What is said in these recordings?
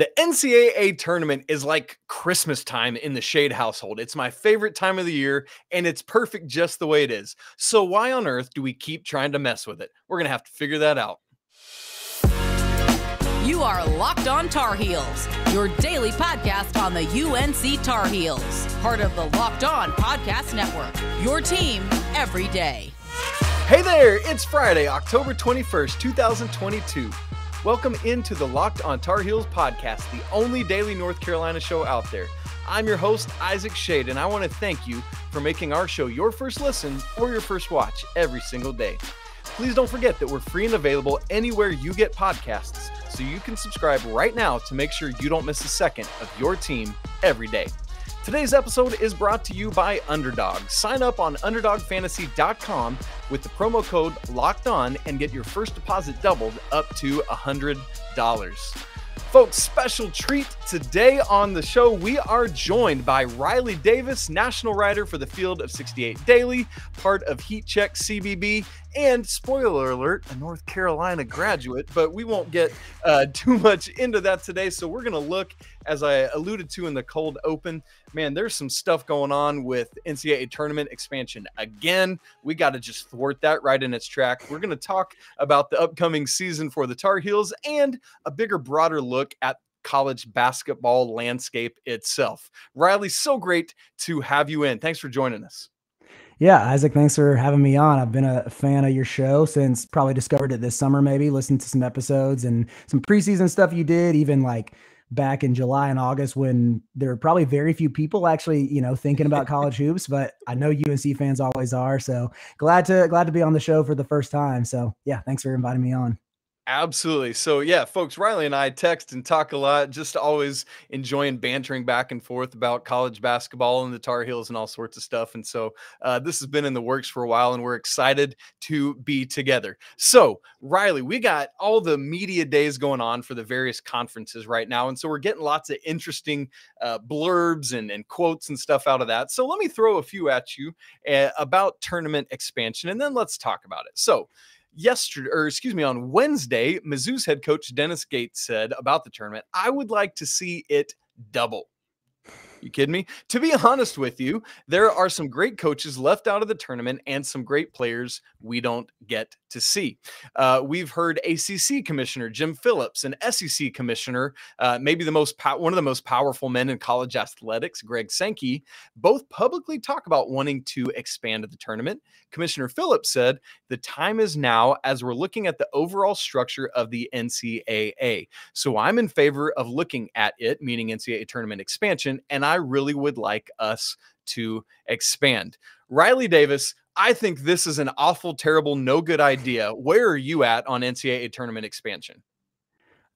The NCAA tournament is like Christmas time in the Schade household. It's my favorite time of the year, and it's perfect just the way it is. So, why on earth do we keep trying to mess with it? We're going to have to figure that out. You are Locked On Tar Heels, your daily podcast on the UNC Tar Heels, part of the Locked On Podcast Network. Your team every day. Hey there, it's Friday, October 21st, 2022. Welcome into the Locked on Tar Heels podcast, the only daily North Carolina show out there. I'm your host, Isaac Schade, and I want to thank you for making our show your first listen or your first watch every single day. Please don't forget that we're free and available anywhere you get podcasts, so you can subscribe right now to make sure you don't miss a second of your team every day. Today's episode is brought to you by Underdog. Sign up on UnderdogFantasy.com with the promo code Locked On and get your first deposit doubled up to $100. Folks, special treat today on the show. We are joined by Riley Davis, national writer for the Field of 68 Daily, part of Heat Check CBB, and spoiler alert, a North Carolina graduate. But we won't get uh, too much into that today. So we're going to look, as I alluded to in the cold open, man, there's some stuff going on with NCAA tournament expansion again. We got to just thwart that right in its track. We're going to talk about the upcoming season for the Tar Heels and a bigger, broader look at college basketball landscape itself. Riley, so great to have you in. Thanks for joining us. Yeah, Isaac, thanks for having me on. I've been a fan of your show since probably discovered it this summer, maybe listened to some episodes and some preseason stuff you did, even like back in July and August when there were probably very few people actually, you know, thinking about college hoops, but I know UNC fans always are. So glad to glad to be on the show for the first time. So yeah, thanks for inviting me on. Absolutely. So, yeah, folks, Riley and I text and talk a lot, just always enjoying bantering back and forth about college basketball and the Tar Heels and all sorts of stuff. And so, uh, this has been in the works for a while, and we're excited to be together. So, Riley, we got all the media days going on for the various conferences right now. And so, we're getting lots of interesting uh, blurbs and, and quotes and stuff out of that. So, let me throw a few at you uh, about tournament expansion, and then let's talk about it. So, yesterday, or excuse me, on Wednesday, Mizzou's head coach Dennis Gates said about the tournament, I would like to see it double. You kidding me? To be honest with you, there are some great coaches left out of the tournament and some great players we don't get to see. Uh, we've heard ACC Commissioner Jim Phillips and SEC Commissioner, uh, maybe the most one of the most powerful men in college athletics, Greg Sankey, both publicly talk about wanting to expand the tournament. Commissioner Phillips said the time is now as we're looking at the overall structure of the NCAA. So I'm in favor of looking at it, meaning NCAA tournament expansion, and I really would like us to expand. Riley Davis, I think this is an awful, terrible, no good idea. Where are you at on NCAA tournament expansion?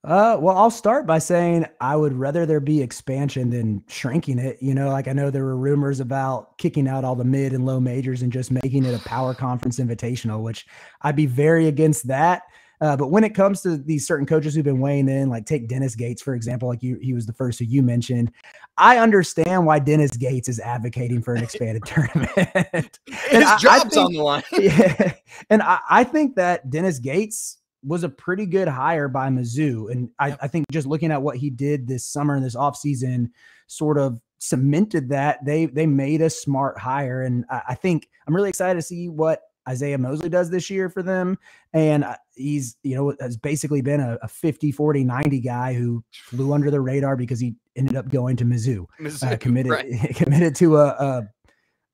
Uh, well, I'll start by saying I would rather there be expansion than shrinking it. You know, like I know there were rumors about kicking out all the mid and low majors and just making it a power conference invitational, which I'd be very against that. Uh, but when it comes to these certain coaches who've been weighing in, like take Dennis Gates, for example, like you, he was the first who you mentioned. I understand why Dennis Gates is advocating for an expanded tournament. His I, job's I think, on the line. yeah, and I, I think that Dennis Gates was a pretty good hire by Mizzou. And I, I, think just looking at what he did this summer and this offseason sort of cemented that they they made a smart hire. And I, I think I'm really excited to see what Isiaih Mosley does this year for them. And uh, he's, you know, has basically been a, a 50, 40, 90 guy who flew under the radar because he ended up going to Mizzou, Mizzou uh, committed, right. committed to a, a,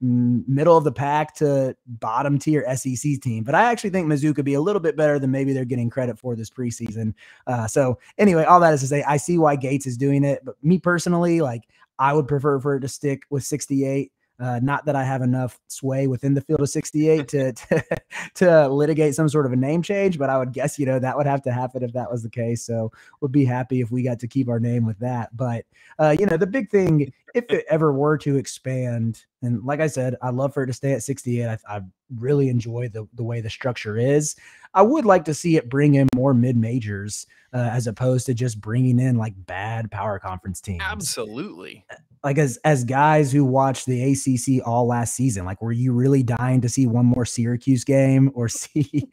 middle of the pack to bottom tier SEC team. But I actually think Mizzou could be a little bit better than maybe they're getting credit for this preseason. Uh, so anyway, all that is to say, I see why Gates is doing it, but me personally, like I would prefer for it to stick with 68. Uh, not that I have enough sway within the field of 68 to, to, to litigate some sort of a name change, but I would guess you know that would have to happen if that was the case. So would be happy if we got to keep our name with that. But uh, you know the big thing, if it ever were to expand, and like I said, I love for it to stay at 68. I, I really enjoy the the way the structure is. I would like to see it bring in more mid majors uh, as opposed to just bringing in like bad power conference teams. Absolutely. Uh, like as as guys who watched the ACC all last season, like were you really dying to see one more Syracuse game or see?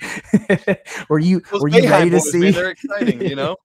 were you Those were you ready to see? they're exciting, you know.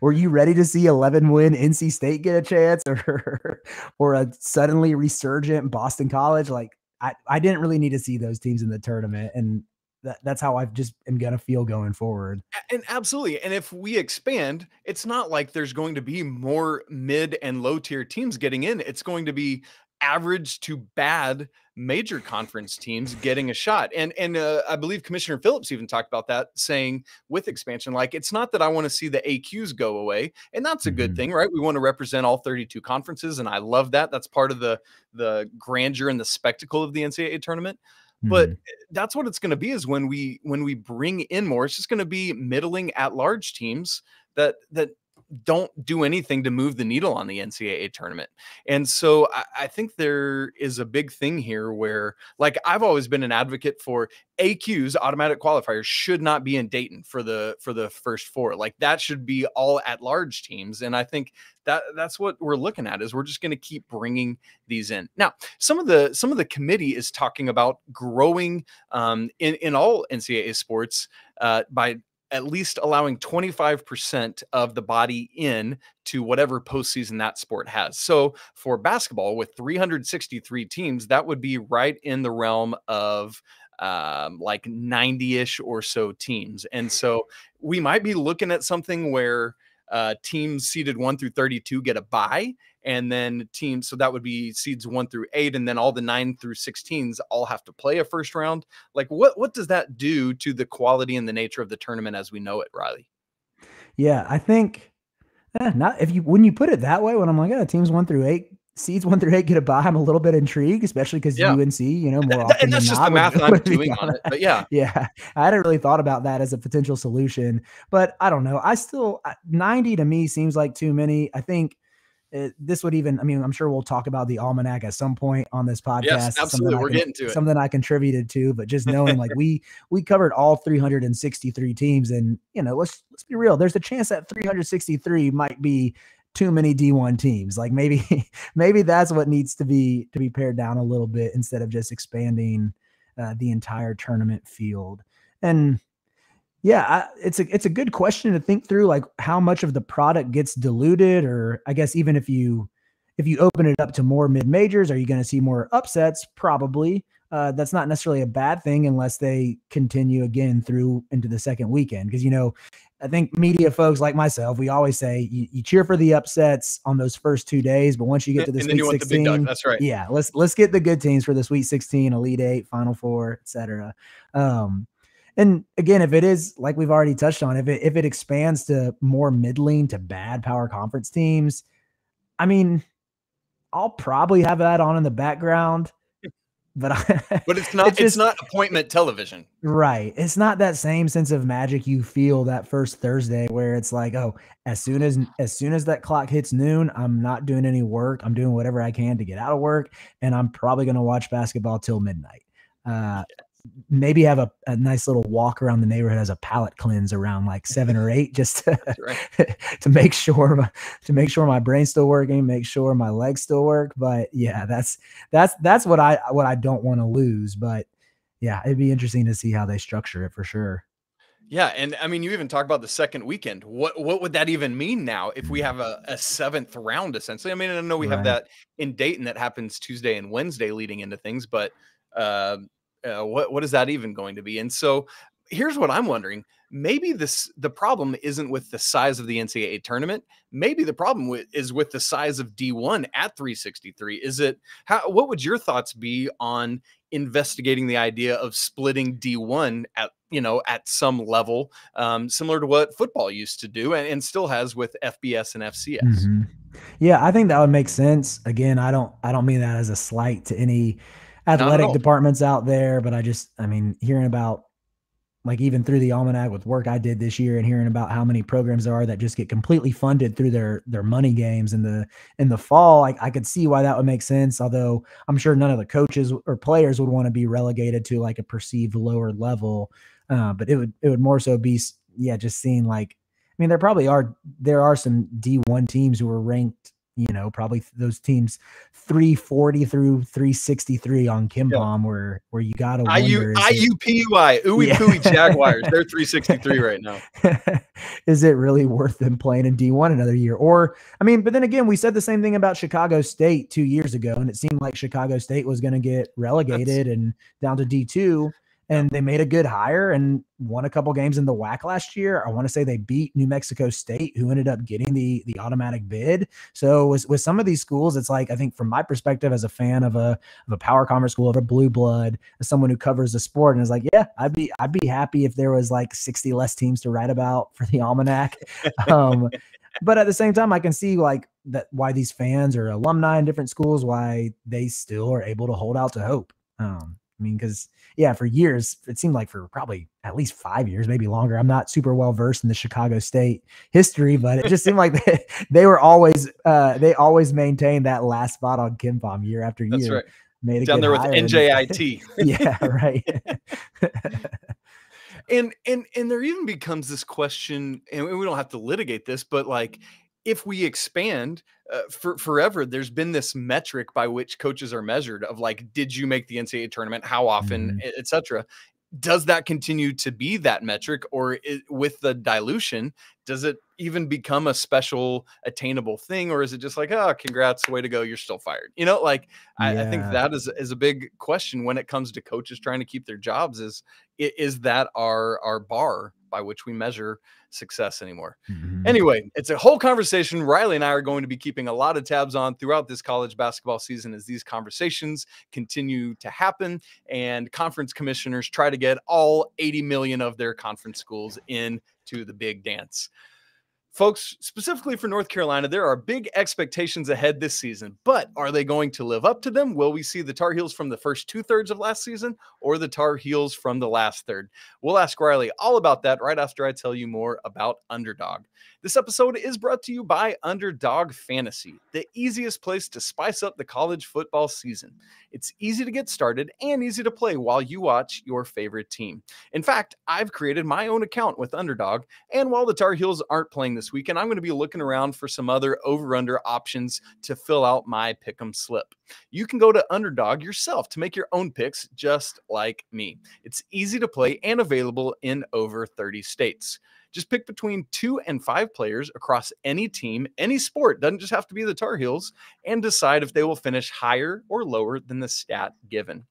Were you ready to see 11 win NC State get a chance or or a suddenly resurgent Boston College? Like I, I didn't really need to see those teams in the tournament. And that, that's how I've just am gonna feel going forward. And absolutely. And if we expand, it's not like there's going to be more mid and low tier teams getting in. It's going to be average to bad major conference teams getting a shot. And and uh, I believe Commissioner Phillips even talked about that, saying with expansion, like it's not that I want to see the AQs go away, and that's a good mm-hmm. thing, right? We want to represent all 32 conferences, and I love that. That's part of the the grandeur and the spectacle of the NCAA tournament. But mm-hmm. that's what it's going to be is when we when we bring in more, it's just going to be middling at large teams that that don't do anything to move the needle on the NCAA tournament. And so I, I, think there is a big thing here where, like, I've always been an advocate for AQs, automatic qualifiers, should not be in Dayton for the for the first four. Like that should be all at large teams. And I think that that's what we're looking at is we're just going to keep bringing these in. Now, some of the some of the committee is talking about growing um, in in all NCAA sports uh, by at least allowing 25% of the body in to whatever postseason that sport has. So for basketball, with 363 teams, that would be right in the realm of um, like 90 ish or so teams. And so we might be looking at something where uh, teams seeded one through 32 get a bye and then teams so that would be seeds one through eight and then all the nine through 16s all have to play a first round. Like what what does that do to the quality and the nature of the tournament as we know it riley? Yeah i think eh, not if you when you put it that way when i'm like oh teams one through eight seeds one through eight get a bye i'm a little bit intrigued especially because yeah. unc you know more often and that's just the math i'm doing on it but yeah yeah i hadn't really thought about that as a potential solution but i don't know i still 90 to me seems like too many i think it, this would even, I mean, I'm sure we'll talk about the almanac at some point on this podcast. Yes, absolutely. We're can, getting to it. Something I contributed to, but just knowing like we we covered all 363 teams, and you know, let's let's be real. There's a chance that 363 might be too many D1 teams. Like maybe maybe that's what needs to be to be pared down a little bit instead of just expanding uh, the entire tournament field. And yeah, I, it's a it's a good question to think through, like how much of the product gets diluted, or I guess even if you if you open it up to more mid majors, are you going to see more upsets? Probably. Uh, that's not necessarily a bad thing unless they continue again through into the second weekend. Because you know, I think media folks like myself, we always say you, you, cheer for the upsets on those first two days, but once you get to the and Sweet Sixteen, that's right. Yeah, let's let's get the good teams for the Sweet Sixteen, Elite Eight, Final Four, etc. Um, and again, if it is like we've already touched on, if it if it expands to more middling to bad power conference teams, I mean, I'll probably have that on in the background. But I, but it's not it's, just, it's not appointment television. Right. It's not that same sense of magic you feel that first Thursday where it's like, oh, as soon as as soon as that clock hits noon, I'm not doing any work. I'm doing whatever I can to get out of work and I'm probably going to watch basketball till midnight. Uh, maybe have a, a nice little walk around the neighborhood as a palate cleanse around like seven or eight just to, right. to make sure my, to make sure my brain's still working make sure my legs still work but yeah that's that's that's what i what i don't want to lose but yeah it'd be interesting to see how they structure it for sure yeah, and I mean, you even talk about the second weekend. What what would that even mean now if we have a, a seventh round essentially? I mean, I know we right. have that in Dayton that happens Tuesday and Wednesday leading into things, but uh, uh, what what is that even going to be? And so here's what I'm wondering. Maybe this the problem isn't with the size of the NCAA tournament. Maybe the problem with, is with the size of D1 at 363. Is it how what would your thoughts be on investigating the idea of splitting D1 at you know at some level um, similar to what football used to do and, and still has with FBS and FCS. Mm-hmm. Yeah, I think that would make sense. Again, I don't I don't mean that as a slight to any athletic departments out there, but I just, I mean, hearing about like even through the almanac with work I did this year and hearing about how many programs there are that just get completely funded through their their money games in the in the fall, like I could see why that would make sense. Although I'm sure none of the coaches or players would want to be relegated to like a perceived lower level. Uh, but it would it would more so be yeah, just seeing like I mean there probably are there are some D1 teams who are ranked you know, probably those teams 340 through 363 on KenPom yeah. where where you gotta wonder IU IUPUI, Ooey yeah. Pooey Jaguars. They're 363 right now. is it really worth them playing in D1 another year? Or I mean, but then again, we said the same thing about Chicago State two years ago, and it seemed like Chicago State was gonna get relegated That's... and down to D2 and they made a good hire and won a couple games in the WAC last year. I want to say they beat New Mexico State, who ended up getting the the automatic bid. So with, with some of these schools, it's like I think from my perspective as a fan of a of a power conference school of a blue blood, as someone who covers the sport, and is like, yeah, I'd be I'd be happy if there was like 60 less teams to write about for the almanac. Um, but at the same time, I can see like that why these fans or alumni in different schools why they still are able to hold out to hope. Um, I mean, because yeah, for years it seemed like for probably at least five years, maybe longer. I'm not super well versed in the Chicago State history, but it just seemed like they, they were always uh, they always maintained that last spot on KenPom year after year. That's right. Made it down there with NJIT. yeah, right. and and and there even becomes this question, and we don't have to litigate this, but like if we expand uh, for forever, there's been this metric by which coaches are measured of like, did you make the NCAA tournament? How often, mm-hmm. etc. Does that continue to be that metric, or it, with the dilution, does it even become a special attainable thing, or is it just like, oh, congrats, way to go, you're still fired? You know, like yeah. I, I, think that is is a big question when it comes to coaches trying to keep their jobs. Is is that our our bar by which we measure success anymore. Mm-hmm. Anyway, it's a whole conversation Riley and I are going to be keeping a lot of tabs on throughout this college basketball season as these conversations continue to happen and conference commissioners try to get all 80 million of their conference schools into the big dance. Folks, specifically for North Carolina, there are big expectations ahead this season, but are they going to live up to them? Will we see the Tar Heels from the first two thirds of last season or the Tar Heels from the last third? We'll ask Riley all about that right after I tell you more about Underdog. This episode is brought to you by Underdog Fantasy, the easiest place to spice up the college football season. It's easy to get started and easy to play while you watch your favorite team. In fact, I've created my own account with Underdog, and while the Tar Heels aren't playing this weekend, I'm going to be looking around for some other over under options to fill out my pick 'em slip. You can go to Underdog yourself to make your own picks, just like me. It's easy to play and available in over 30 states. Just pick between two and five players across any team, any sport, doesn't just have to be the Tar Heels, and decide if they will finish higher or lower than the stat given.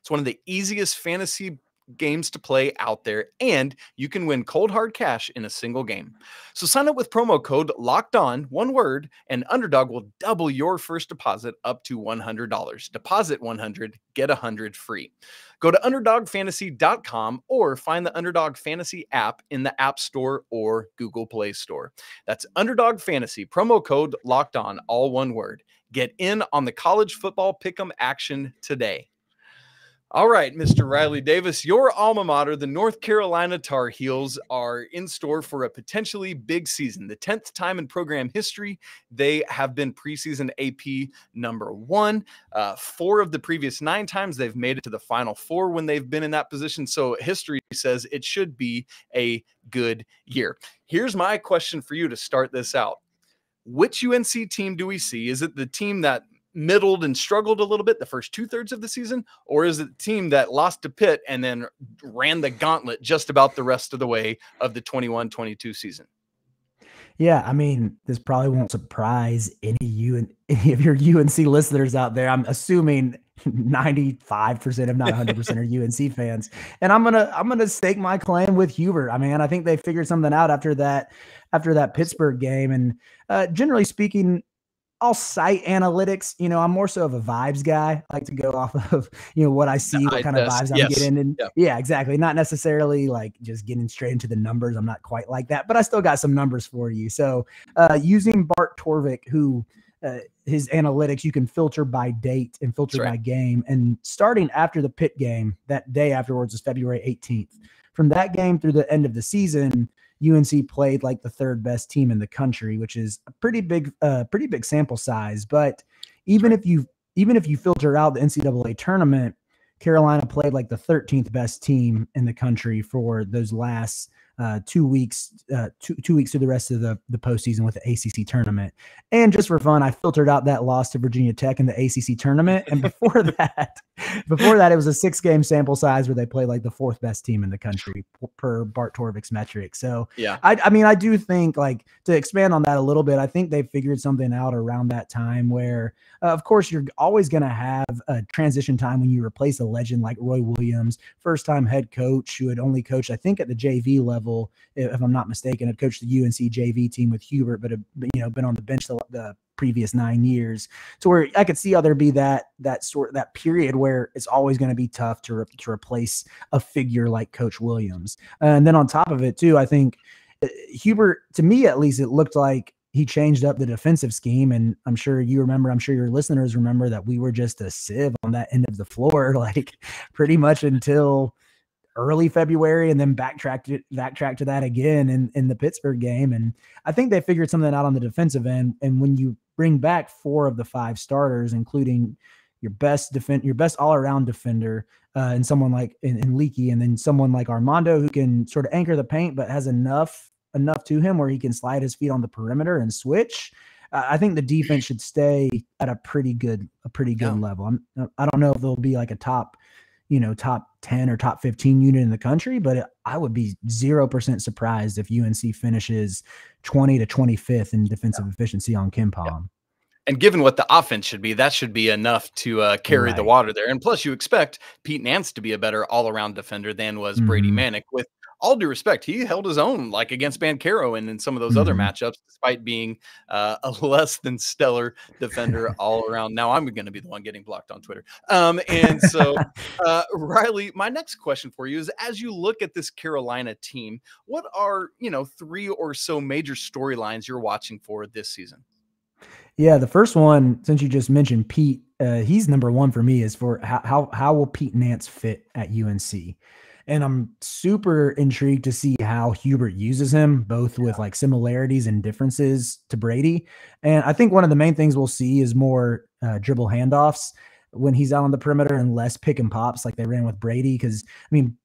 It's one of the easiest fantasy games to play out there, and you can win cold hard cash in a single game. So sign up with promo code locked on, one word, and Underdog will double your first deposit up to $100. Deposit 100, get 100 free. Go to underdogfantasy.com or find the Underdog Fantasy app in the App Store or Google Play Store. That's Underdog Fantasy, promo code locked on, all one word. Get in on the college football pick'em action today. All right, Mr. Riley Davis, your alma mater, the North Carolina Tar Heels, are in store for a potentially big season. The 10th time in program history, they have been preseason AP number one. Uh, four of the previous nine times they've made it to the final four when they've been in that position. So history says it should be a good year. Here's my question for you to start this out. Which UNC team do we see? Is it the team that middled and struggled a little bit the first two thirds of the season, or is it the team that lost to Pitt and then ran the gauntlet just about the rest of the way of the 21 22 season? Yeah, I mean, this probably won't surprise any you and any of your UNC listeners out there. I'm assuming 95% if not 100% are UNC fans. And I'm going to I'm going to stake my claim with Hubert. I mean, I think they figured something out after that after that Pittsburgh game and uh, generally speaking, I'll cite analytics. You know, I'm more so of a vibes guy. I like to go off of, you know, what I see, what kind of vibes I'm getting. And yeah. yeah, exactly. Not necessarily like just getting straight into the numbers. I'm not quite like that, but I still got some numbers for you. So uh, using Bart Torvik, who uh, his analytics, you can filter by date and filter right. by game. And starting after the Pitt game, that day afterwards is February 18th. From that game through the end of the season, UNC played like the third best team in the country, which is a pretty big, uh, pretty big sample size. But even if you even if you filter out the NCAA tournament, Carolina played like the 13th best team in the country for those last uh, two weeks, uh, two two weeks through the rest of the the postseason with the ACC tournament. And just for fun, I filtered out that loss to Virginia Tech in the ACC tournament. And before that, before that, it was a six game sample size where they played like the fourth best team in the country per Bart Torvik's metric. So yeah, I, I mean, I do think like to expand on that a little bit. I think they figured something out around that time where, uh, of course, you're always going to have a transition time when you replace a legend like Roy Williams, first time head coach who had only coached, I think, at the JV level, if I'm not mistaken, had coached the UNC JV team with Hubert, but had, you know been on the bench the, the previous nine years to where I could see how there be that that sort that period where it's always going to be tough to re- to replace a figure like Coach Williams. And then on top of it too, I think uh, Hubert, to me at least, it looked like he changed up the defensive scheme. And I'm sure you remember, I'm sure your listeners remember that we were just a sieve on that end of the floor, like pretty much until early February and then backtracked it, backtracked to that again in, in the Pittsburgh game. And I think they figured something out on the defensive end. And when you bring back four of the five starters, including your best defend, your best all around defender, uh, and someone like in, in Leaky, and then someone like Armando who can sort of anchor the paint, but has enough enough to him where he can slide his feet on the perimeter and switch. Uh, I think the defense should stay at a pretty good a pretty good yeah. level. I'm, I don't know if there'll be like a top you know, top 10 or top 15 unit in the country, but I would be 0% surprised if UNC finishes 20 to 25th in defensive yeah. efficiency on KenPom. Yeah. And given what the offense should be, that should be enough to uh, carry right. the water there. And plus, you expect Pete Nance to be a better all around defender than was mm-hmm. Brady Manek with all due respect, he held his own like against Banchero and in some of those mm-hmm. other matchups, despite being uh, a less than stellar defender all around. Now I'm going to be the one getting blocked on Twitter. Um, and so, uh, Riley, my next question for you is: as you look at this Carolina team, what are you know three or so major storylines you're watching for this season? Yeah, the first one, since you just mentioned Pete, uh, he's number one for me. Is for how how, how will Pete Nance fit at UNC? and I'm super intrigued to see how Hubert uses him, both with like similarities and differences to Brady. And I think one of the main things we'll see is more uh, dribble handoffs when he's out on the perimeter and less pick and pops like they ran with Brady. Because I mean,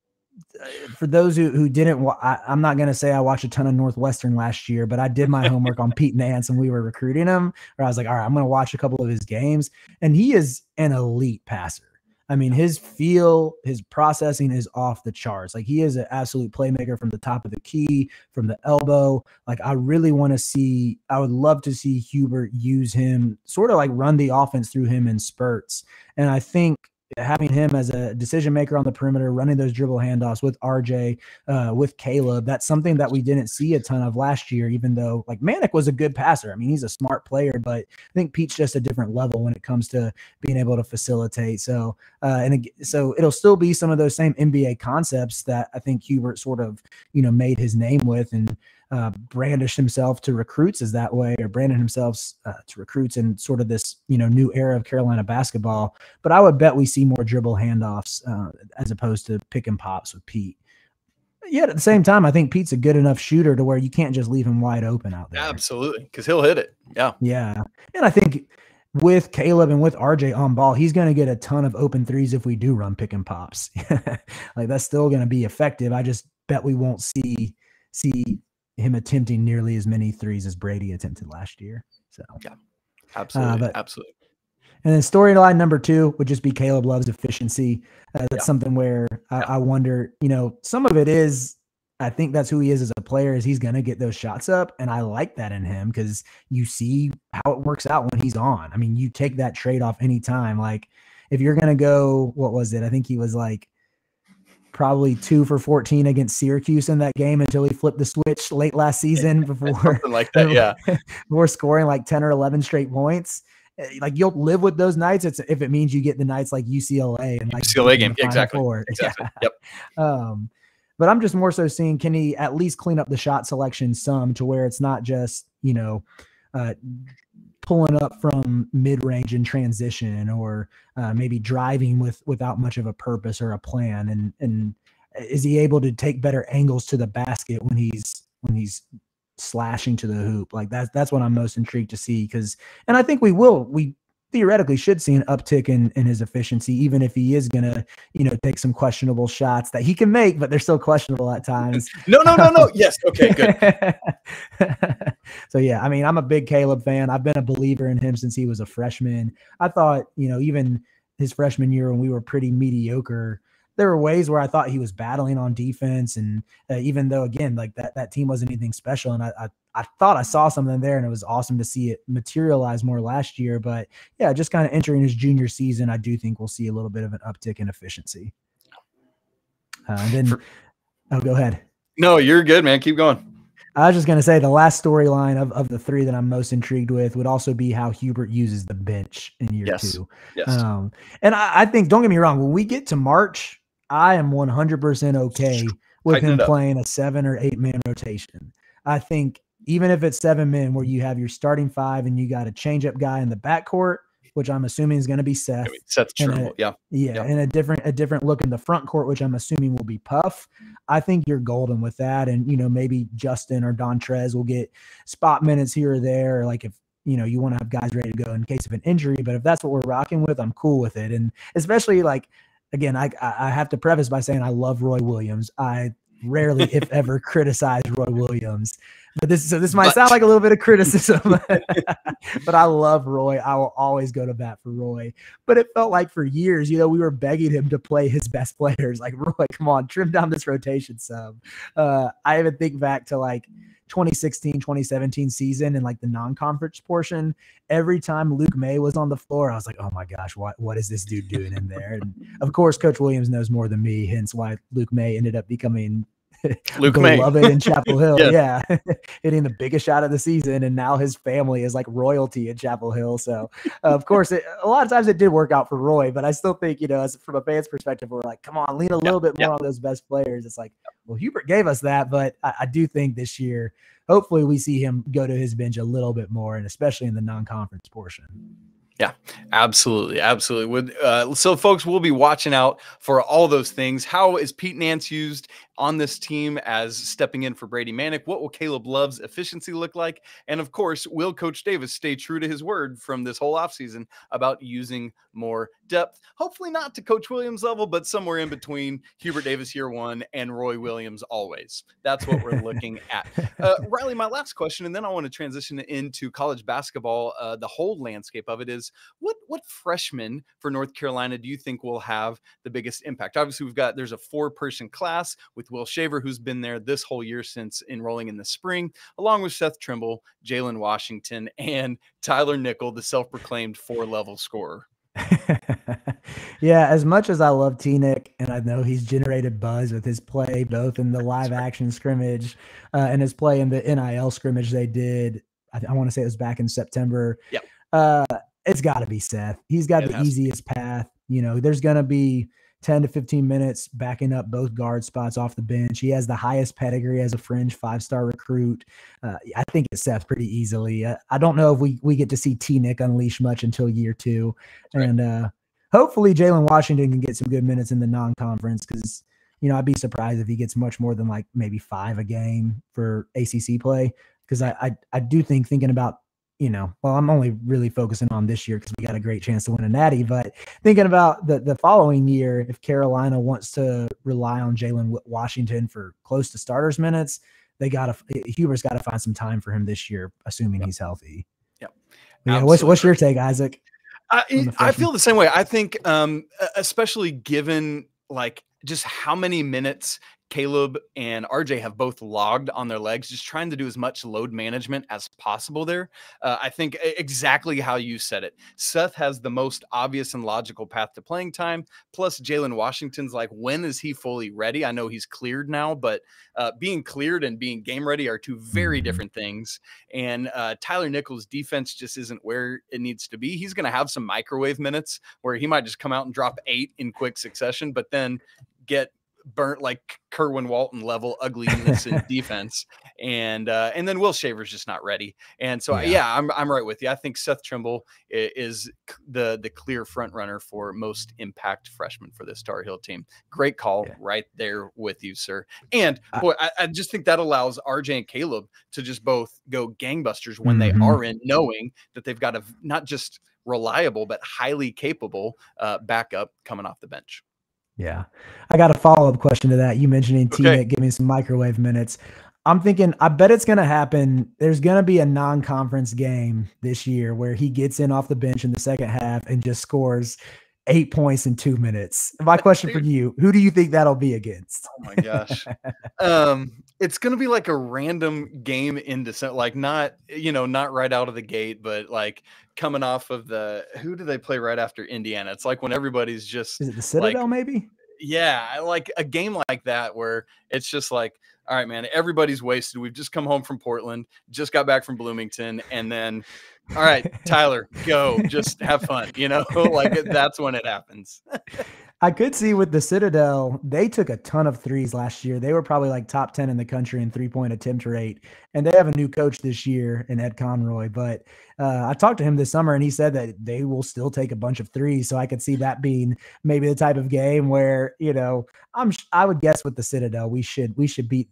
for those who, who didn't, I, am not going to say I watched a ton of Northwestern last year, but I did my homework on Pete Nance and we were recruiting him. Where I was like, all right, I'm going to watch a couple of his games, and he is an elite passer. I mean, his feel, his processing is off the charts. Like he is an absolute playmaker from the top of the key, from the elbow. Like I really want to see, I would love to see Hubert use him, sort of like run the offense through him in spurts. And I think having him as a decision maker on the perimeter, running those dribble handoffs with RJ, uh, with Caleb, that's something that we didn't see a ton of last year, even though like Manek was a good passer. I mean, he's a smart player, but I think Pete's just a different level when it comes to being able to facilitate. So, uh, and so it'll still be some of those same NBA concepts that I think Hubert sort of, you know, made his name with. And, uh, brandish himself to recruits as that way, or branded himself uh, to recruits in sort of this you know new era of Carolina basketball. But I would bet we see more dribble handoffs uh, as opposed to pick and pops with Pete. Yet at the same time, I think Pete's a good enough shooter to where you can't just leave him wide open out there. Absolutely, because he'll hit it. Yeah, yeah, and I think with Caleb and with RJ on ball, he's going to get a ton of open threes if we do run pick and pops. like that's still going to be effective. I just bet we won't see see him attempting nearly as many threes as Brady attempted last year. So yeah, absolutely, uh, but, absolutely. And then storyline number two would just be Caleb Love's efficiency. Uh, that's yeah. something where I, yeah. I, wonder, you know, some of it is, I think that's who he is as a player, is he's going to get those shots up. And I like that in him because you see how it works out when he's on. I mean, you take that trade off anytime. Like if you're going to go, what was it? I think he was like probably two for 14 against Syracuse in that game until he flipped the switch late last season before like that, yeah. before scoring like 10 or 11 straight points. Eh, like you'll live with those nights. It's if it means you get the nights like UCLA and like UCLA game. Exactly. exactly. Yeah. Yep. Um, but I'm just more so seeing can he at least clean up the shot selection some to where it's not just, you know, uh, pulling up from mid range in transition or uh, maybe driving with without much of a purpose or a plan and and is he able to take better angles to the basket when he's when he's slashing to the hoop? Like that's that's what i'm most intrigued to see because and i think we will we theoretically should see an uptick in in his efficiency, even if he is gonna, you know, take some questionable shots that he can make, but they're still questionable at times. no, no, no, no. yes. Okay. Good. so yeah, I mean, I'm a big Caleb fan. I've been a believer in him since he was a freshman. I thought, you know, even his freshman year when we were pretty mediocre there were ways where I thought he was battling on defense, and uh, even though again, like that that team wasn't anything special, and I, I, I thought I saw something there, and it was awesome to see it materialize more last year. But yeah, just kind of entering his junior season, I do think we'll see a little bit of an uptick in efficiency. Uh, and then, For, oh, go ahead. No, you're good, man. Keep going. I was just going to say the last storyline of, of the three that I'm most intrigued with would also be how Hubert uses the bench in year yes. two. Yes. Um, and I, I, think, don't get me wrong, when we get to March, I am 100% okay with Tighten him playing a seven or eight man rotation. I think even if it's seven men where you have your starting five and you got a change up guy in the backcourt, which I'm assuming is going to be Seth. Seth Trimble, yeah. yeah. Yeah. And a different, a different look in the front court, which I'm assuming will be Puff. I think you're golden with that. And, you know, maybe Justin or Dontrez will get spot minutes here or there. Like if, you know, you want to have guys ready to go in case of an injury. But if that's what we're rocking with, I'm cool with it. And especially like again, I I have to preface by saying I love Roy Williams. I rarely, if ever, criticize Roy Williams. But this so this might but, sound like a little bit of criticism, but I love Roy. I will always go to bat for Roy. But it felt like for years, you know, we were begging him to play his best players. Like Roy, come on, trim down this rotation sub. Uh, I even think back to like 2016 2017 season and like the non-conference portion every time luke maye was on the floor i was like oh my gosh what what is this dude doing in there and of course coach williams knows more than me hence why luke maye ended up becoming Luke Maye. beloved in Chapel Hill. yeah. yeah. Hitting the biggest shot of the season. And now his family is like royalty in Chapel Hill. So, uh, of course, it, a lot of times it did work out for Roy, but I still think, you know, as from a fan's perspective, we're like, come on, lean a little bit more on those best players. It's like, well, Hubert gave us that, but I, I do think this year, hopefully, we see him go to his bench a little bit more, and especially in the non conference portion. Yeah, absolutely, absolutely. Would uh, so, folks, we'll be watching out for all those things. How is Pete Nance used on this team as stepping in for Brady Manek? What will Caleb Love's efficiency look like? And of course, will Coach Davis stay true to his word from this whole offseason about using more depth? Hopefully, not to Coach Williams level, but somewhere in between Hubert Davis year one and Roy Williams always. That's what we're looking at. Uh, Riley, my last question, and then I want to transition into college basketball. Uh, the whole landscape of it is what what freshman for North Carolina do you think will have the biggest impact? Obviously, we've got there's a four person class with Will Shaver, who's been there this whole year since enrolling in the spring, along with Seth Trimble, Jalen Washington, and Tyler Nickel, the self proclaimed four level scorer. yeah, as much as I love T Nick, and I know he's generated buzz with his play, both in the live action scrimmage uh, and his play in the NIL scrimmage they did. I, I want to say it was back in September. Yeah. Uh, it's got to be Seth. He's got the easiest path. You know, there's going to be 10 to 15 minutes backing up both guard spots off the bench. He has the highest pedigree as a fringe five star recruit. Uh, I think it's Seth pretty easily. Uh, I don't know if we, we get to see T Nick unleash much until year two. Right. And uh, hopefully Jalen Washington can get some good minutes in the non conference because, you know, I'd be surprised if he gets much more than like maybe five a game for ACC play. Because I, I, I do think thinking about you know, well, I'm only really focusing on this year because we got a great chance to win a natty. But thinking about the the following year, if Carolina wants to rely on Jalen Washington for close to starters minutes, they got to Hubert's got to find some time for him this year, assuming yep. he's healthy. Yep. Yeah. What's what's your take, Isaac? I, I feel the same way. I think, um, especially given like just how many minutes Caleb and RJ have both logged on their legs, just trying to do as much load management as possible there. Uh, I think exactly how you said it. Seth has the most obvious and logical path to playing time. Plus, Jalen Washington's like, when is he fully ready? I know he's cleared now, but uh, being cleared and being game ready are two very mm-hmm. different things. And uh, Tyler Nickel's defense just isn't where it needs to be. He's going to have some microwave minutes where he might just come out and drop eight in quick succession, but then get burnt like Kerwin Walton level ugliness in defense, and uh, and then Will Shaver's just not ready. And so yeah. yeah, I'm I'm right with you. I think Seth Trimble is the the clear front runner for most impact freshman for this Tar Heel team. Great call, yeah. right there with you, sir. And boy, I, I, just think that allows RJ and Caleb to just both go gangbusters when mm-hmm. they are in, knowing that they've got a not just reliable but highly capable uh, backup coming off the bench. Yeah. I got a follow up question to that. You mentioning okay. teammate giving me some microwave minutes. I'm thinking, I bet it's going to happen. There's going to be a non conference game this year where he gets in off the bench in the second half and just scores eight points in two minutes. My question for you who do you think that'll be against? Oh my gosh. um, it's going to be like a random game in December, like not, you know, not right out of the gate, but like coming off of the who do they play right after Indiana? It's like when everybody's just Is it the Citadel like, maybe? Yeah, like a game like that where it's just like, all right, man, everybody's wasted. We've just come home from Portland, just got back from Bloomington, and then all right, Tyler, go, just have fun, you know, like that's when it happens. I could see with the Citadel, they took a ton of threes last year. They were probably like top 10 in the country in three point attempt rate. And they have a new coach this year in Ed Conroy. But uh, I talked to him this summer and he said that they will still take a bunch of threes. So I could see that being maybe the type of game where, you know, I'm, I would guess with the Citadel, we should, we should beat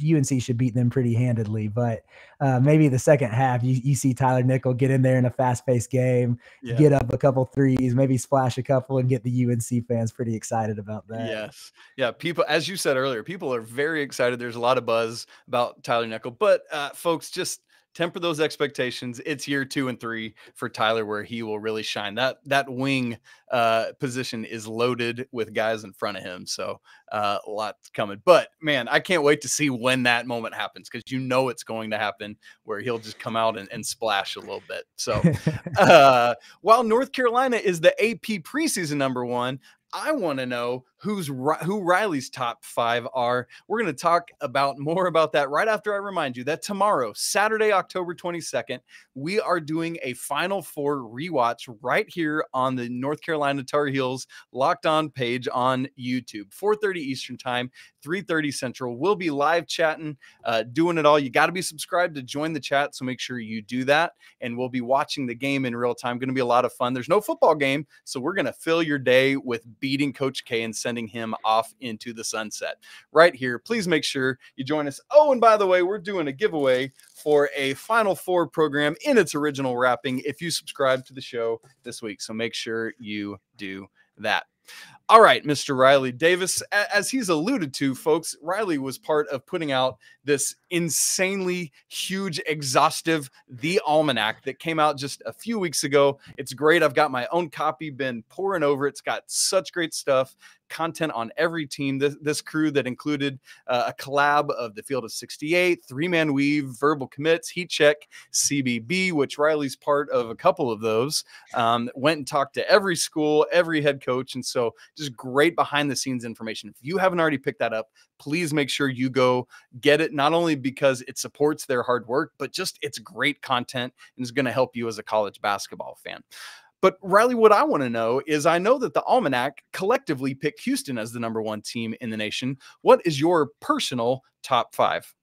UNC should beat them pretty handedly, but uh, maybe the second half you, you see Tyler Nickel get in there in a fast paced game, yeah. get up a couple threes, maybe splash a couple, and get the UNC fans pretty excited about that. Yes, yeah. People, as you said earlier, people are very excited. There's a lot of buzz about Tyler Nickel, but uh, folks, just temper those expectations. It's year two and three for Tyler where he will really shine. That that wing uh, position is loaded with guys in front of him, so uh, a lot coming. But man, I can't wait to see when that moment happens because you know it's going to happen where he'll just come out and, and splash a little bit. So uh, while North Carolina is the AP preseason number one, I want to know who's who Riley's top five are. We're going to talk about more about that right after I remind you that tomorrow, Saturday, October 22nd, we are doing a Final Four rewatch right here on the North Carolina Tar Heels Locked On page on YouTube, 4:30 Eastern Time, 3:30 Central. We'll be live chatting, uh, doing it all. You got to be subscribed to join the chat, so make sure you do that. And we'll be watching the game in real time. Going to be a lot of fun. There's no football game, so we're going to fill your day with beating Coach K and sending him off into the sunset right here. Please make sure you join us. Oh, and by the way, we're doing a giveaway for a Final Four program in its original wrapping if you subscribe to the show this week. So make sure you do that. All right, Mr. Riley Davis, as he's alluded to, folks, Riley was part of putting out this insanely huge, exhaustive The Almanac that came out just a few weeks ago. It's great. I've got my own copy, been pouring over. It's got such great stuff content on every team. This, this crew that included uh, a collab of the Field of 68, three man weave, verbal commits, heat check, CBB, which Riley's part of a couple of those. Um, went and talked to every school, every head coach. And so just great behind the scenes information. If you haven't already picked that up, please make sure you go get it, not only because it supports their hard work, but just it's great content and is going to help you as a college basketball fan. But Riley, what I want to know is I know that the Almanac collectively picked Houston as the number one team in the nation. What is your personal top five?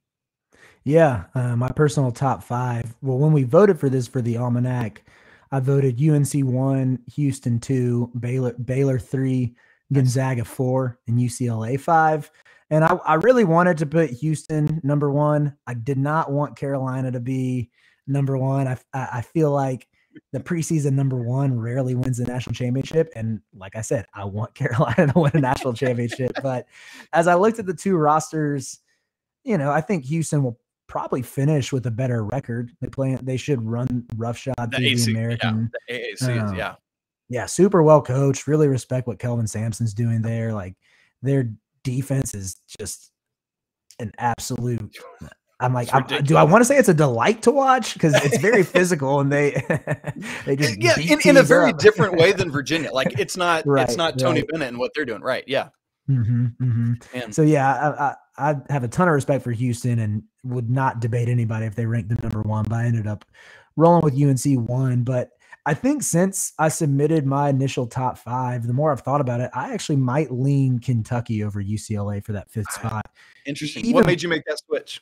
Yeah, uh, my personal top five. Well, when we voted for this for the Almanac, I voted UNC one, Houston two, Baylor Baylor three, Gonzaga four, and UCLA five. And I, I really wanted to put Houston number one. I did not want Carolina to be number one. I I feel like the preseason number one rarely wins the national championship. And like I said, I want Carolina to win a national championship. But as I looked at the two rosters, you know, I think Houston will probably finish with a better record. They play they should run roughshod the through AC, the American. Um, yeah, the AAC, yeah. Yeah, super well coached. Really respect what Kelvin Sampson's doing there. Like their defense is just an absolute I'm like, I'm, do I want to say it's a delight to watch because it's very physical and they they just yeah in, in a very different way than Virginia. Like it's not right, it's not Tony right. Bennett and what they're doing. Right? Yeah. Mm-hmm, mm-hmm. So yeah, I, I, I have a ton of respect for Houston and would not debate anybody if they ranked them number one. But I ended up rolling with UNC one. But I think since I submitted my initial top five, the more I've thought about it, I actually might lean Kentucky over UCLA for that fifth spot. Interesting. Even, what made you make that switch?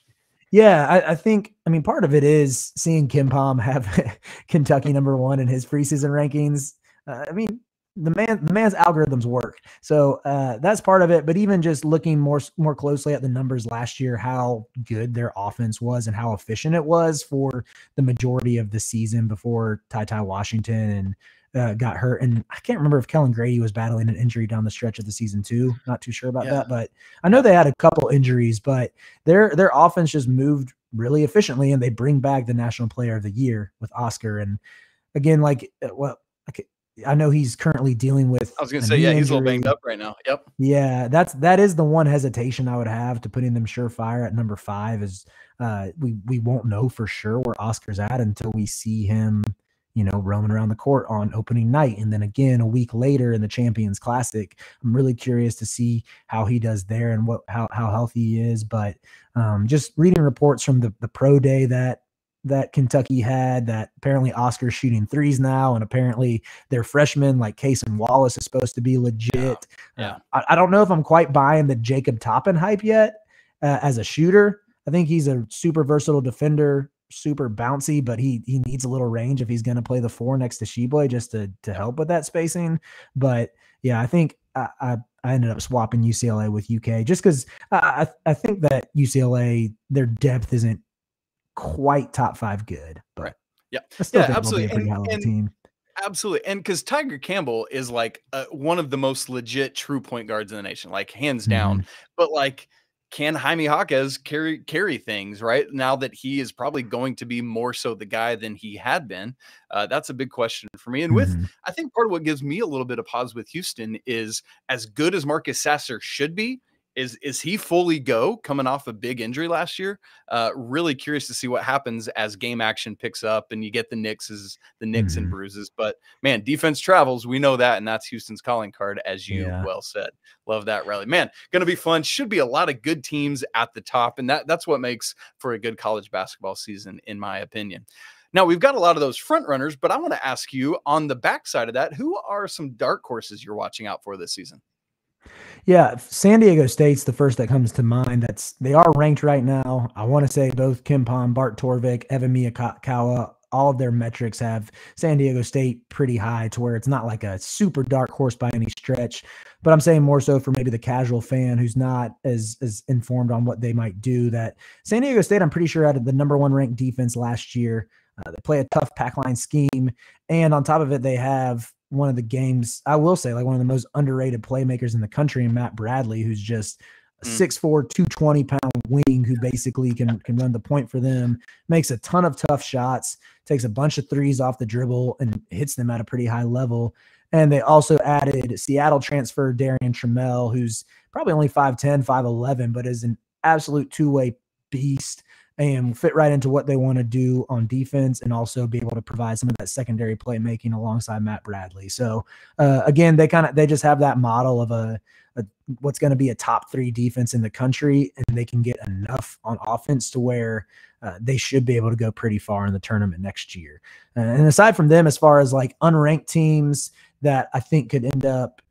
Yeah, I, I, think. I mean, part of it is seeing KenPom have Kentucky number one in his preseason rankings. Uh, I mean, the man the man's algorithms work. So uh, that's part of it but even just looking more more closely at the numbers last year how good their offense was and how efficient it was for the majority of the season before ty ty washington and uh, got hurt. And i can't remember if kellan grady was battling an injury down the stretch of the season too. Not too sure about yeah. that but i know they had a couple injuries but their their offense just moved really efficiently and they bring back the national player of the year with oscar. And again like uh, well I know he's currently dealing with. I was going to say, yeah, he's a little banged up right now. Yep. Yeah, that's that is the one hesitation I would have to putting them surefire at number five is uh, we we won't know for sure where Oscar's at until we see him, you know, roaming around the court on opening night, and then again a week later in the Champions Classic. I'm really curious to see how he does there and what how how healthy he is. But um, just reading reports from the the pro day that that Kentucky had that apparently Oscar's shooting threes now, and apparently their freshman like Cason Wallace is supposed to be legit. Yeah. yeah. Uh, I, I, don't know if I'm quite buying the Jacob Toppin hype yet uh, as a shooter. I think he's a super versatile defender, super bouncy, but he he needs a little range if he's going to play the four next to Tshiebwe just to to help with that spacing. But yeah, I think I, I I ended up swapping UCLA with UK just because I, I think that UCLA their depth isn't quite top five good, but right. yeah, yeah, absolutely. And, and, absolutely, and because Tyger Campbell is like uh, one of the most legit true point guards in the nation, like hands down. Mm-hmm. But like, can Jaime Jaquez carry carry things right now that he is probably going to be more so the guy than he had been? Uh, that's a big question for me. And with, mm-hmm. I think part of what gives me a little bit of pause with Houston is as good as Marcus Sasser should be, is is he fully go coming off a big injury last year? Uh, really curious to see what happens as game action picks up and you get the nicks as the nicks mm-hmm. and bruises. But man, defense travels. We know that, and that's Houston's calling card, as you yeah. well said. Love that rally, man. Going to be fun. Should be a lot of good teams at the top, and that that's what makes for a good college basketball season, in my opinion. Now we've got a lot of those front runners, but I want to ask you on the backside of that, who are some dark horses you're watching out for this season? Yeah, San Diego State's the first that comes to mind. That's they are ranked right now. I want to say both KenPom, Bart Torvik, Evan Miyakawa, all of their metrics have San Diego State pretty high to where it's not like a super dark horse by any stretch. But I'm saying more so for maybe the casual fan who's not as as informed on what they might do. That San Diego State, I'm pretty sure, had the number one ranked defense last year. Uh, they play a tough pack line scheme, and on top of it, they have one of the games, I will say, like one of the most underrated playmakers in the country, and Matt Bradley, who's just a mm. 6'4, 220 pound wing who basically can, can run the point for them, makes a ton of tough shots, takes a bunch of threes off the dribble, and hits them at a pretty high level. And they also added Seattle transfer Darrion Trammell, who's probably only 5'10, 5'11, but is an absolute two way beast and fit right into what they want to do on defense and also be able to provide some of that secondary playmaking alongside Matt Bradley. So uh, again, they kind of they just have that model of a, a what's going to be a top three defense in the country, and they can get enough on offense to where uh, they should be able to go pretty far in the tournament next year. Uh, and aside from them, as far as like unranked teams that I think could end up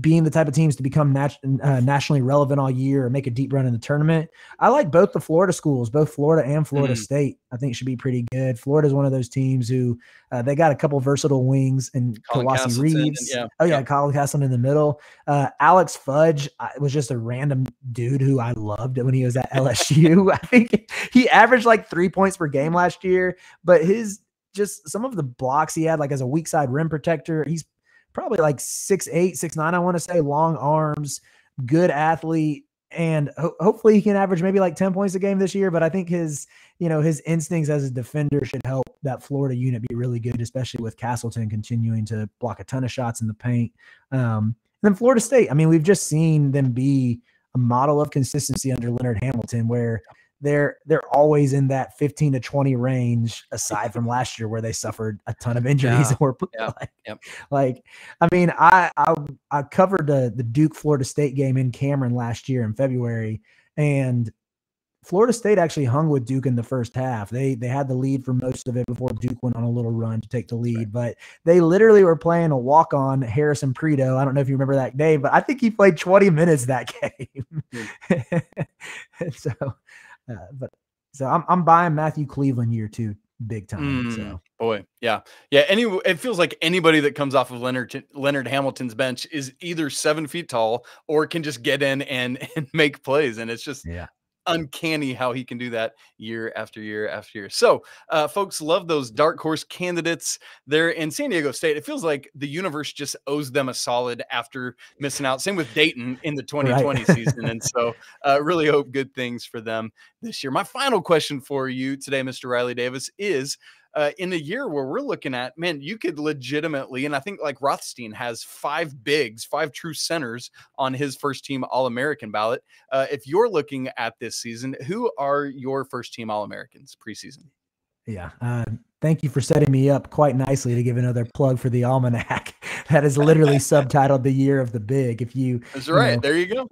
being the type of teams to become nat- uh, nationally relevant all year or make a deep run in the tournament. I like both the Florida schools, both Florida and Florida mm State. I think should be pretty good. Florida is one of those teams who uh, they got a couple versatile wings and Kowacie Reeves. Yeah. Oh yeah, yeah, Colin Castleton in the middle. Uh, Alex Fudge was just a random dude who I loved when he was at LSU. I think he averaged like three points per game last year, but his just some of the blocks he had, like as a weak side rim protector, he's probably like six eight, six nine. I want to say long arms, good athlete, and ho- hopefully he can average maybe like ten points a game this year. But I think his you know his instincts as a defender should help that Florida unit be really good, especially with Castleton continuing to block a ton of shots in the paint. Um, and then Florida State, I mean, we've just seen them be a model of consistency under Leonard Hamilton, where they're they're always in that 15 to 20 range aside from last year where they suffered a ton of injuries yeah, and were yeah, like, yep. like I mean I I, I covered the the Duke Florida State game in Cameron last year in February and Florida State actually hung with Duke in the first half. They they had the lead for most of it before Duke went on a little run to take the lead. Right. But they literally were playing a walk on Harrison Prieto. I don't know if you remember that day, but I think he played 20 minutes that game. Hmm. so, uh, but so I'm I'm buying Matthew Cleveland year two big time. Mm, so boy, yeah, yeah. Any it feels like anybody that comes off of Leonard Leonard Hamilton's bench is either seven feet tall or can just get in and and make plays, and it's just yeah uncanny how he can do that year after year after year. So, uh, folks love those dark horse candidates there in San Diego State. It feels like the universe just owes them a solid after missing out. Same with Dayton in the 2020 right. season. And so, uh, really hope good things for them this year. My final question for you today, Mr. Riley Davis, is uh, in a year where we're looking at, man, you could legitimately, and I think like Rothstein has five bigs, five true centers on his first team All American ballot. Uh, if you're looking at this season, who are your first team All Americans preseason? Yeah. Uh, thank you for setting me up quite nicely to give another plug for the almanac. that is literally subtitled "The Year of the Big." If you, that's right. You know, there you go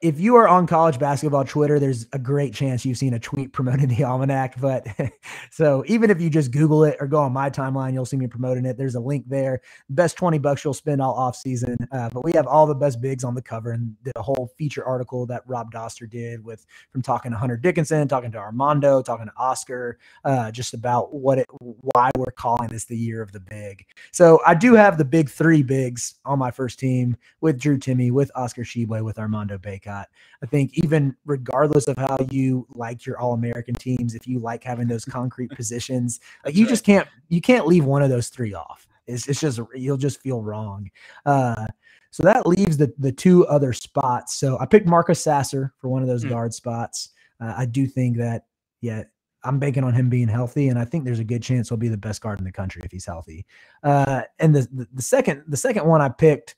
if you are on college basketball Twitter, there's a great chance you've seen a tweet promoting the almanac. But so even if you just Google it or go on my timeline, you'll see me promoting it. There's a link there. Best 20 bucks you'll spend all off season. Uh, but we have all the best bigs on the cover and did a whole feature article that Rob Doster did with from talking to Hunter Dickinson, talking to Armando, talking to Oscar, uh, just about what it why we're calling this the year of the big. So I do have the big three bigs on my first team with Drew Timme, with Oscar Tshiebwe, with Armando I think even regardless of how you like your All American teams, if you like having those concrete positions, like you right. just can't you can't leave one of those three off. It's, it's just you'll just feel wrong. Uh, so that leaves the the two other spots. So I picked Marcus Sasser for one of those mm. guard spots. Uh, I do think that yeah, I'm banking on him being healthy, and I think there's a good chance he'll be the best guard in the country if he's healthy. Uh, and the, the, the second the second one I picked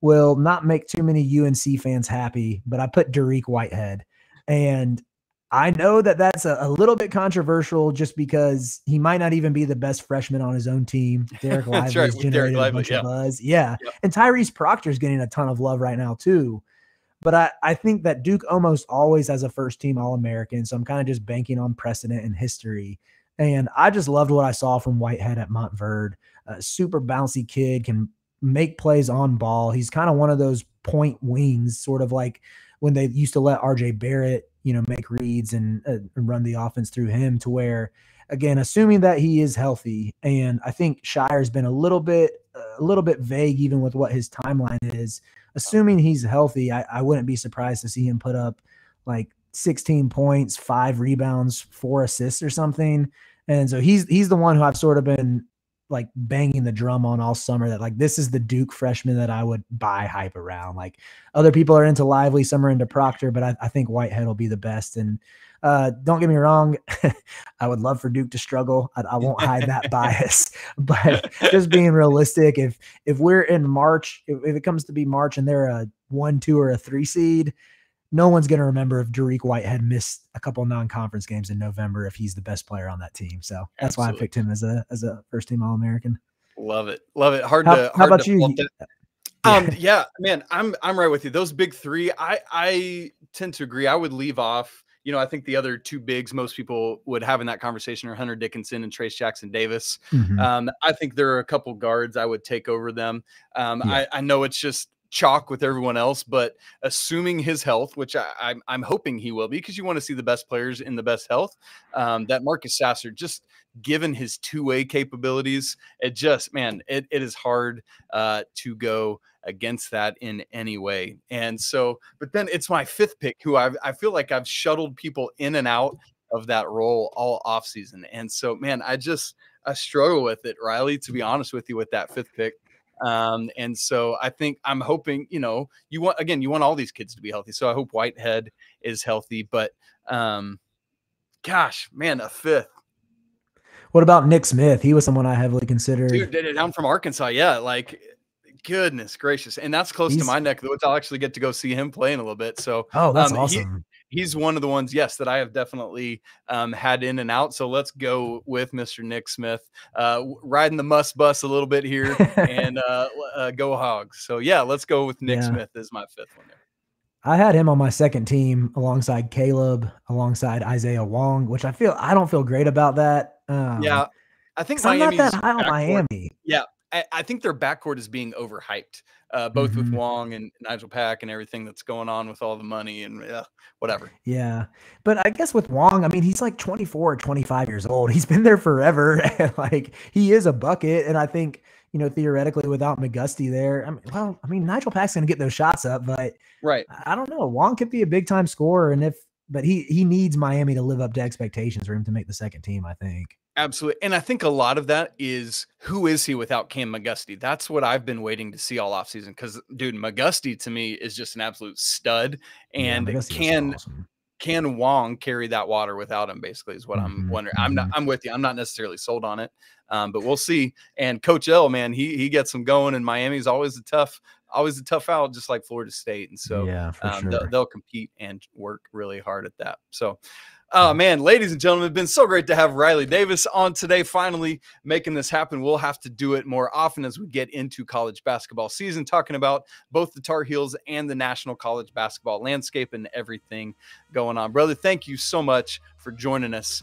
will not make too many UNC fans happy, but I put Dariq Whitehead. And I know that that's a, a, little bit controversial just because he might not even be the best freshman on his own team. Dereck Lively's right, generated Lively, a bunch yeah. of buzz. Yeah. Yep. And Tyrese Proctor is getting a ton of love right now, too. But I, I think that Duke almost always has a first team All American. So I'm kind of just banking on precedent and history. And I just loved what I saw from Whitehead at Montverde. A super bouncy kid, can make plays on ball. He's kind of one of those point wings, sort of like when they used to let RJ Barrett, you know, make reads and, uh, run the offense through him to where, again, assuming that he is healthy. And I think Scheyer's been a little bit, a little bit vague, even with what his timeline is. Assuming he's healthy, I, I wouldn't be surprised to see him put up like 16 points, five rebounds, four assists or something. And so he's he's the one who I've sort of been like banging the drum on all summer that like this is the Duke freshman that I would buy hype around. Like other people are into Lively, some are into Proctor, but I, I think Whitehead will be the best. And uh, don't get me wrong, I would love for Duke to struggle. I, I won't hide that bias, but just being realistic, if if we're in March, if, if it comes to be March and they're a one, two, or a three seed, no one's going to remember if Dariq Whitehead missed a couple non-conference games in November if he's the best player on that team. So that's Absolutely. why I picked him as a as a first team All American. Love it, love it. Hard how, to. Hard how about you? Um, yeah, man, I'm I'm right with you. Those big three, I I tend to agree. I would leave off. You know, I think the other two bigs most people would have in that conversation are Hunter Dickinson and Trayce Jackson Davis. Mm-hmm. Um, I think there are a couple guards I would take over them. Um, yeah. I, I know it's just chalk with everyone else, but assuming his health, which I, am I'm, I'm hoping he will be, because you want to see the best players in the best health. Um, that Marcus Sasser, just given his two way capabilities, it just man, it, it is hard uh, to go against that in any way. And so, but then it's my fifth pick, who I I feel like I've shuttled people in and out of that role all off season, and so man, I just I struggle with it, Riley. To be honest with you, with that fifth pick. Um, and so I think I'm hoping, you know, you want again, you want all these kids to be healthy. So I hope Whitehead is healthy, but um, gosh, man, a fifth. What about Nick Smith? He was someone I heavily considered. Dude, did it down from Arkansas. Yeah, like goodness gracious. And that's close He's, to my neck, which I'll actually get to go see him playing a little bit. So oh, that's um, awesome he's one of the ones, yes, that I have definitely um, had in and out. So let's go with Mr. Nick Smith, uh, riding the Muss bus a little bit here and uh, uh, go hogs. So yeah, let's go with Nick yeah. Smith as my fifth one there. I had him on my second team alongside Caleb, alongside Isaiah Wong, which I feel I don't feel great about that. Um, yeah, I think I'm not that high on Miami. Yeah, I, I think their backcourt is being overhyped, uh, both with Mhm. Wong and Nigel Pack and everything that's going on with all the money and uh, whatever. Yeah. But I guess with Wong, I mean, he's like 24 or 25 years old. He's been there forever. and like he is a bucket. And I think, you know, theoretically without McGusty there, I mean, well, I mean, Nigel Pack's gonna get those shots up, but Right. I don't know. Wong could be a big time scorer. And if but he he needs Miami to live up to expectations for him to make the second team, I think. Absolutely. And I think a lot of that is who is he without Cam McGusty? That's what I've been waiting to see all offseason. Because dude, McGusty to me is just an absolute stud. And was can awesome. can Wong carry that water without him? Basically, is what I'm Mhm, wondering. I'm not. mhm. I'm with you. I'm not necessarily sold on it, um, but we'll see. And Coach L, man, he he gets them going. And Miami's always a tough, always a tough out, just like Florida State. And so yeah, um, sure. they'll, they'll compete and work really hard at that. So, oh man, ladies and gentlemen, it's been so great to have Riley Davis on today, finally making this happen. We'll have to do it more often as we get into college basketball season, talking about both the Tar Heels and the national college basketball landscape and everything going on. Brother, thank you so much for joining us.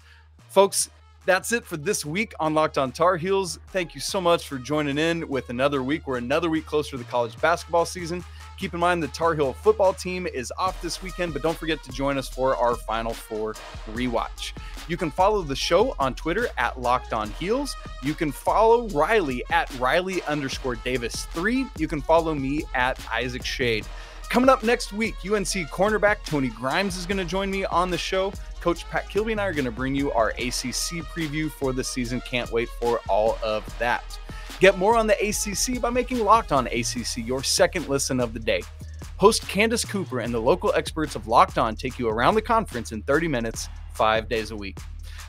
Folks, that's it for this week on Locked On Tar Heels. Thank you so much for joining in with another week. We're another week closer to the college basketball season. Keep in mind the Tar Heel football team is off this weekend, but don't forget to join us for our Final Four rewatch. You can follow the show on Twitter at Locked On Heels. You can follow Riley at Riley underscore Davis three. You can follow me at Isaac Schade. Coming up next week, UNC cornerback Tony Grimes is going to join me on the show. Coach Pat Kilby and I are going to bring you our ACC preview for the season. Can't wait for all of that. Get more on the ACC by making Locked On ACC your second listen of the day. Host Candace Cooper and the local experts of Locked On take you around the conference in 30 minutes, five days a week.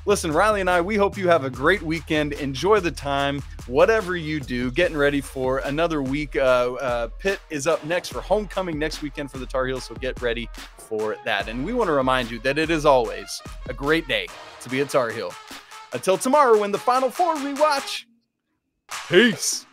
Listen, Riley and I, we hope you have a great weekend. Enjoy the time, whatever you do. Getting ready for another week. Uh, uh, Pitt is up next for homecoming next weekend for the Tar Heels, so get ready for that. And we want to remind you that it is always a great day to be a Tar Heel. Until tomorrow, when the Final Four rewatch. Peace.